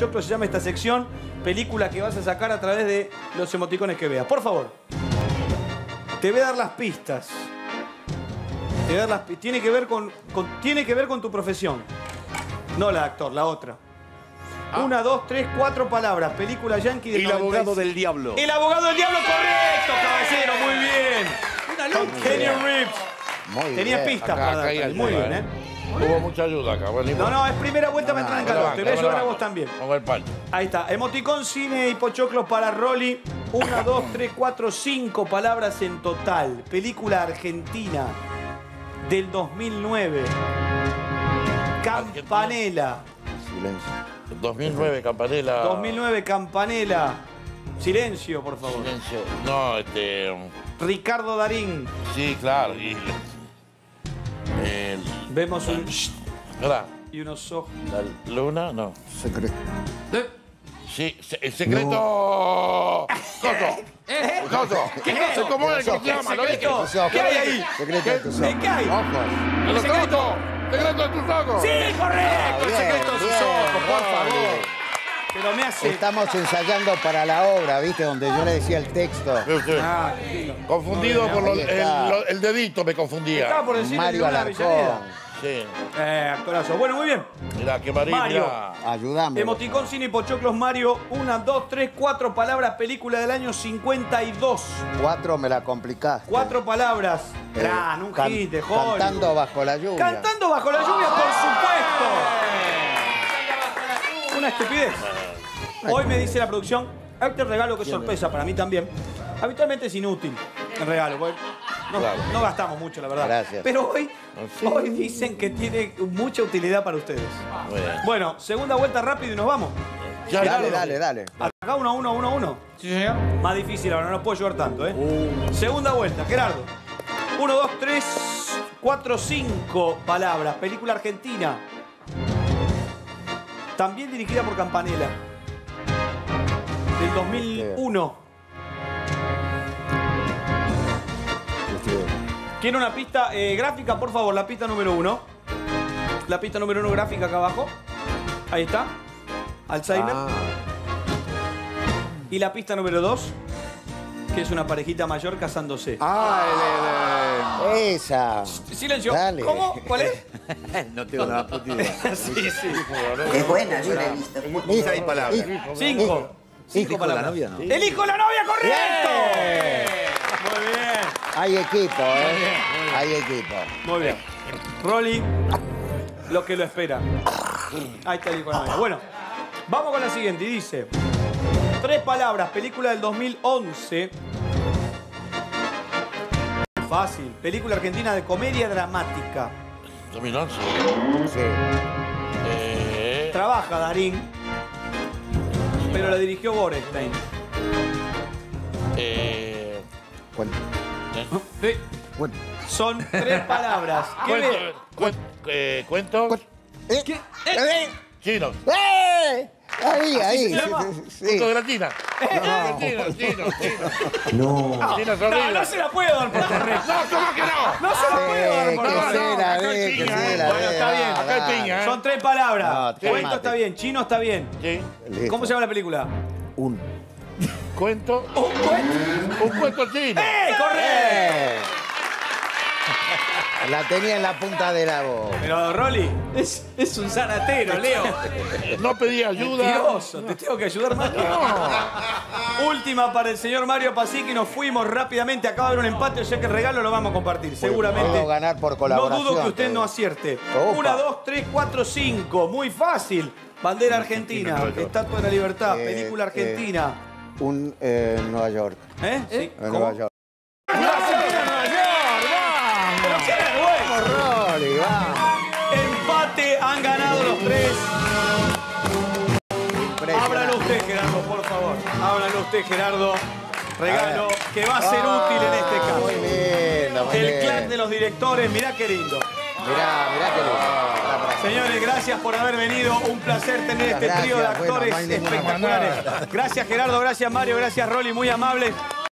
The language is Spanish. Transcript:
Pochoclo se llama esta sección. Película que vas a sacar a través de los emoticones que veas. Por favor. Te voy a dar las pistas. Te voy a dar las tiene que ver con, con- tiene que ver con tu profesión. No la de actor, la otra. Una, dos, tres, cuatro palabras. Película yankee del El abogado 96. del diablo. El abogado del diablo, correcto, caballero, muy bien. Con Kenny Reeves. Muy Tenías bien. pistas Acá, para acá dar. Muy bien, ¿eh? Hubo mucha ayuda acá. No, no, es primera vuelta para entrar en calor. Te voy a ayudar a vos también. Con el pancho. Ahí está. Emoticón, cine y pochoclos para Rolly. Una, dos, tres, cuatro, cinco palabras en total. Película argentina del 2009. Campanela. Silencio. 2009, Campanela. 2009, Campanela. Silencio, por favor. Silencio. No, este. Ricardo Darín. Sí, claro. Y, Vemos un... ¿verdad? Y unos ojos. La luna, no. Secreto. Sí, se- el secreto. Coso. Coso. ¿Qué es eso? ¿Cómo es que se llama? Lo dije. ¿Qué hay ahí? Secreto de tus ¿De ojos. qué hay? Ojos. ¡El secreto! ¡Secreto de tus ojos! Sí, correcto. Pero me hace... Estamos ensayando para la obra, ¿viste? Donde yo le decía el texto. Sí, sí. Ah, qué. Confundido por el, está. lo- el dedito me Estaba confundía. por decir Mario Alarcón. Sí. Eh, actorazo. Bueno, muy bien. Mirá, que Marín, Mario. Ayúdame. Emoticón, cine y pochoclos Mario. Una, dos, tres, cuatro palabras. Película del año 52. Cuatro me la complicaste. Cuatro palabras. Eh, Gran, un can- hit de Hollywood. Cantando bajo la lluvia. Cantando bajo la lluvia, por supuesto. Una estupidez. Hoy me dice la producción, este regalo que es sorpresa para mí también. Habitualmente es inútil el regalo, porque no, Claro. no gastamos mucho, la verdad. Gracias. Pero hoy, Sí. hoy dicen que tiene mucha utilidad para ustedes. Muy bien. Bueno, segunda vuelta rápido y nos vamos. Ya, Dale, dale, dale. Acá uno, uno, uno, uno. Sí, señor. Más difícil ahora, no nos puedo llevar tanto, ¿eh? Segunda vuelta, Gerardo. Uno, dos, tres, cuatro, cinco palabras. Película argentina. También dirigida por Campanella. Del 2001. ¿Quiere una pista eh, gráfica, por favor? La pista número uno. La pista número uno gráfica acá abajo. Ahí está. Alzheimer. Ah, Y la pista número dos, que es una parejita mayor casándose. Ah, esa. Silencio. Dale. ¿Cómo? ¿Cuál es? el, no tengo nada puta idea. sí, sí. Es buena, yo la he visto. Seis palabras. Cinco. Cinco Hijo de la novia, ¿no? ¡El hijo de la novia, correcto! Muy bien. Hay equipo, ¿eh? Hay equipo. Muy bien. Rolly, lo que lo espera. Ahí está el hijo de la novia. Bueno, vamos con la siguiente. Y dice: Tres palabras, película del 2011. Fácil. Película argentina de comedia dramática. 2011. Sí. Eh, Trabaja Darín, pero la dirigió Borenstein. eh, Cuento. Sí. Cuento. Son tres palabras. ¿Qué cuento, ve? cuen- eh, cuentos ¿Eh? ¿Qué? ¿Eh? chinos. ¡Eh! Ahí, ahí. se llama? Sí, sí, Cuentos de sí. la China. Chinos, chinos, chinos. No. Chinos No, no se la puedo dar por correcto. No, Cuento está bien, chino está bien. Sí. ¿Cómo se llama la película? Un. Cuento. Un cuento. Un cuento chino. ¡Eh! ¡Correcto! Eh. La tenía en la punta de la voz. Pero Rolly, es, es un sanatero, Leo. No pedí ayuda. Mentiroso, te tengo que ayudar más. Última para el señor Mario Pasic y nos fuimos rápidamente. Acaba de haber un empate, o sea que el regalo lo vamos a compartir, seguramente. Puedo ganar por No colaboración. dudo que usted te no acierte. Opa. Una, dos, tres, cuatro, cinco. Muy fácil. Bandera Argentina. Estatua de la Libertad, Eh, película argentina. Un eh, Nueva York. ¿Eh? Sí. En ¿Cómo? Nueva York. Ábralo usted, Gerardo. Regalo que va a ser útil en este Ah, caso. Muy lindo, muy El clan de los directores, mirá qué lindo. Mirá, mirá qué lindo. Señores, gracias por haber venido. Un placer tener este trío de actores espectaculares. Gracias Gerardo, gracias Mario, gracias Rolly, muy amables.